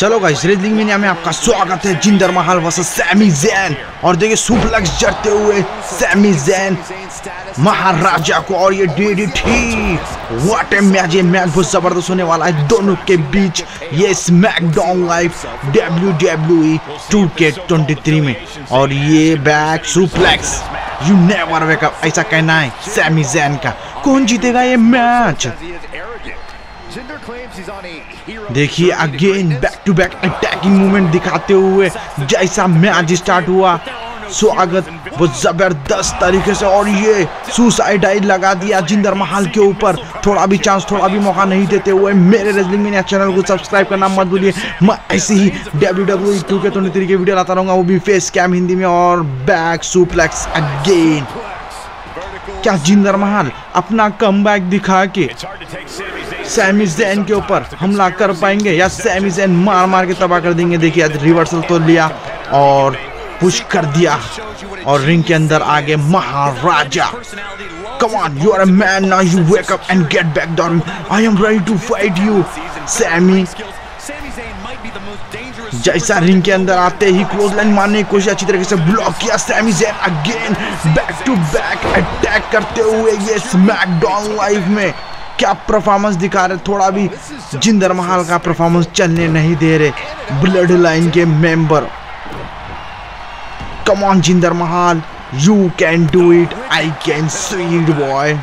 चलो guys wrestling mania में आपका स्वागत है। जिंदर महल वर्सेस सैमी जैन और देखिए सुपलेक्स जड़ते हुए सैमी जैन महाराजा को और ये डीडीटी व्हाट ए मैच ये मैच बहुत ज़बरदस्त होने वाला है दोनों के बीच। ये SmackDown live W W two K twenty three में। और ये back suplex you never wake up ऐसा कहना है सैमी जैन का। कौन जीतेगा ये मैच देखिए again back to back attacking movement दिखाते हुए जैसा मैच स्टार्ट हुआ। स्वागत वो ज़बरदस्त तरीके से और ये सुसाइड आई लगा दिया जिंदर महल के ऊपर। थोड़ा भी चांस थोड़ा भी मौका नहीं देते हुए मेरे रेसलिंग मीनिया चैनल को सब्सक्राइब करना मत भूलिए। मैं ऐसे ही W W two K twenty के वीडियो लाता रहूँगा वो भी फेस कैम हिंदी में और बैक सुप्लेक्स अगेन क्या जिंदर महल अपना कम दिखा के सैमी जैन के ऊपर हमला कर पाएँगे या सैमी जैन मार मार के तबाह कर देंगे देखिए आज रिवर्सल तो लिया और पुश कर दिया और रिंग के अंदर आगे Maharaja Come on, you are a man now. You wake up and get back down. I am ready to fight you, Sammy. जैसा रिंग के अंदर आते ही क्लोज लाइन मारने की कोशिश अच्छी तरीके से ब्लॉक किया Sami Zayn again back to back attack करते हुए ये स्मैकडाउन लाइव में क्या परफॉर्मेंस दिखा रहे थोड़ा भी जिंदर महाल का परफॉर्मेंस चलने नहीं दे रहे ब्लड लाइन के member come on Jinder Mahal you can do it I can see it boy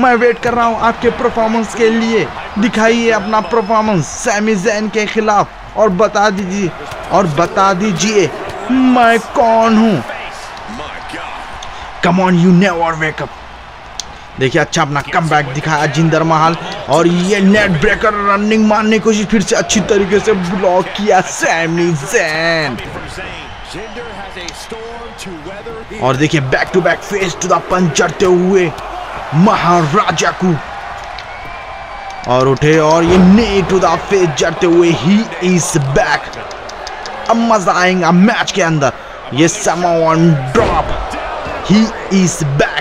मैं वेट कर रहा हूँ आपके परफॉर्मेंस के लिए। दिखाइए अपना परफॉर्मेंस सैमी जैन के खिलाफ। और बता दीजिए, और बता दीजिए, मैं कौन हूँ? Come on you never wake up देखिए अच्छा अपना कम बैक दिखाया जिंदर महल। और ये नेट ब्रेकर रनिंग मारने की कोशिश फिर से अच्छी तरीके से ब्लॉक किया सैमी जैन और देखिए back to back face to the punch चढ़ते हुए महाराजा को। और उठे और ये नी टू द फेस जड़ते हुए ही इज़ बैक अब मज़ा आएगा मैच के अंदर। ये someone drop he is back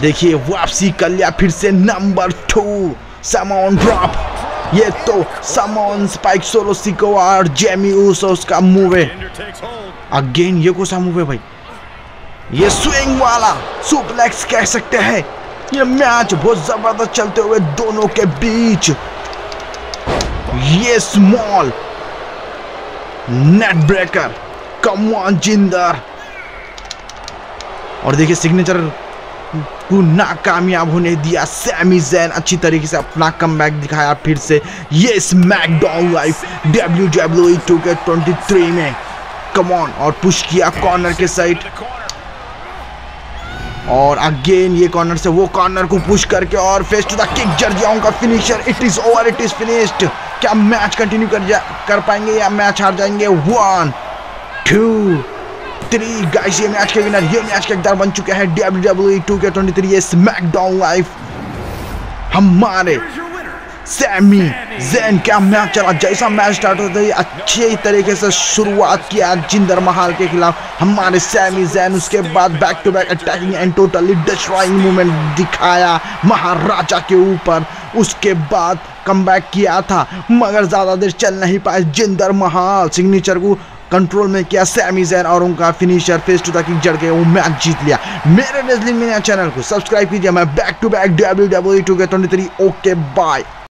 देखिए वापसी कर लिया फिर से नंबर टू। समवन ड्रॉप ये तो समन स्पाइक सोलो सिकोवा और जेमी ऊसोस का मूव है अगेन ये कौन सा मूव है भाई? ये स्विंग वाला सुपलेक्स कह सकते हैं। ये मैच बहुत ज़बरदस्त चलते हुए दोनों के बीच। ये small net breaker come on Jinder. और देखिए सिग्नेचर को नाकामयाब होने दिया। सैमी जैन अच्छी तरीके से अपना कम दिखाया फिर से ये SmackDown live W W two K 23 में। कमॉन और पुश किया कॉर्नर के साइड और अगेन ये कॉर्नर से वो कॉर्नर को पुश करके और फेस टू द किक जर्जियाओं का finisher it is over it is finished क्या मैच कंटिन्यू कर जा कर पाएँगे या मैच हार जाएँगे? वन टू थ्री गाइस ये मैच के विनर ये मैच के दर बन चुके हैं W W two K twenty three SmackDown live हमारे सैमी जैन क्या मैच चला? जैसा मैच स्टार्ट होता है अच्छे तरीके से शुरुआत किया जिंदर महल के खिलाफ। हमारे सैमी जैन उसके बाद back to back attacking and totally destroying movement दिखाया महाराजा के ऊपर। उसके बाद कम किया था, मगर ज़्यादा देर चल नहीं पाए जिंदर महल। सिग्नेचर को कंट्रोल में किया सैमी जैन और उनका फिनिशर फेस टू तक जड़ गए वो मैच जीत लिया। मेरे नजलिंग मीडिया चैनल को सब्सक्राइब कीजिए। मैं back to back W W two K twenty three okay bye